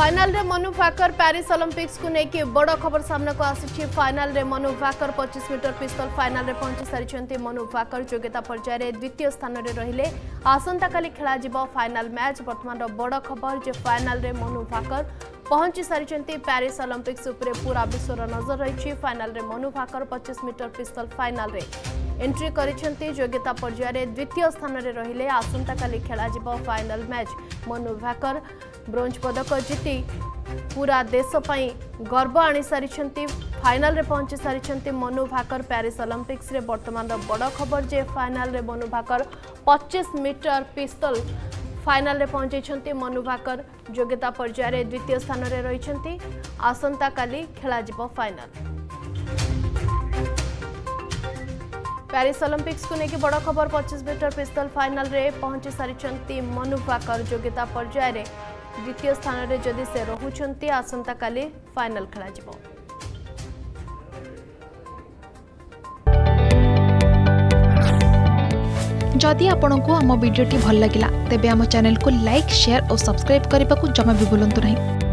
final Manu Bhaker Paris Olympics को लेकिन बड़ खबर सामना को आसी फाइनाल मनु भाकर पचिश मीटर पिस्तल फाइनाल पहुंची सारी मनु भाकर योग्यता पर्यायर द्वितीय स्थान में रहिले आसंता काली खेल फाइनाल मैच बर्तमान बड़ खबर जे फाइनाल मनु भाकर पहुंची सारी प्यारिस ओलंपिक्स पूरा विश्वर नजर रही फाइनाल मनु भाकर पचीस मीटर पिस्तल फाइनाल एंट्री करोग्यता पर्यायर द्वितीय स्थान में रहिले आसंता काली खेल final match Manu Bhaker bronze ପଦକ ଜିତି ପୁରା ଦେଶ ପାଇଁ ଗର୍ବ ଆଣିସାରିଛନ୍ତି ଫାଇନାଲରେ ପହଞ୍ଚି ସାରିଛନ୍ତି ମନୁ ଭାକର ପ୍ୟାରିସ୍ ଅଲିମ୍ପିକ୍ସରେ ବର୍ତ୍ତମାନର ବଡ଼ ଖବର ଯେ ଫାଇନାଲରେ ମନୁ ଭାକର ପଚିଶ ମିଟର ପିସ୍ତଲ ଫାଇନାଲରେ ପହଞ୍ଚାଇଛନ୍ତି ମନୁ ଭାକର ଯୋଗ୍ୟତା ପର୍ଯ୍ୟାୟରେ ଦ୍ୱିତୀୟ ସ୍ଥାନରେ ରହିଛନ୍ତି ଆସନ୍ତାକାଲି ଖେଳାଯିବ ଫାଇନାଲ ପ୍ୟାରିସ୍ ଅଲିମ୍ପିକ୍ସକୁ ନେଇକି ବଡ଼ ଖବର ପଚିଶ ମିଟର ପିସ୍ତଲ ଫାଇନାଲରେ ପହଞ୍ଚି ସାରିଛନ୍ତି ମନୁ ଭାକର ଯୋଗ୍ୟତା ପର୍ଯ୍ୟାୟରେ ଦ୍ୱିତୀୟ ସ୍ଥାନରେ ଯଦି ସେ ରହୁଛନ୍ତି ଆସନ୍ତାକାଲି ଫାଇନାଲ ଖେଳାଯିବ ଯଦି ଆପଣଙ୍କୁ ଆମ ଭିଡ଼ିଓଟି ଭଲ ଲାଗିଲା ତେବେ ଆମ ଚ୍ୟାନେଲକୁ ଲାଇକ୍ ସେୟାର ଓ ସବସ୍କ୍ରାଇବ୍ କରିବାକୁ ଜମା ବି ଭୁଲନ୍ତୁ ନାହିଁ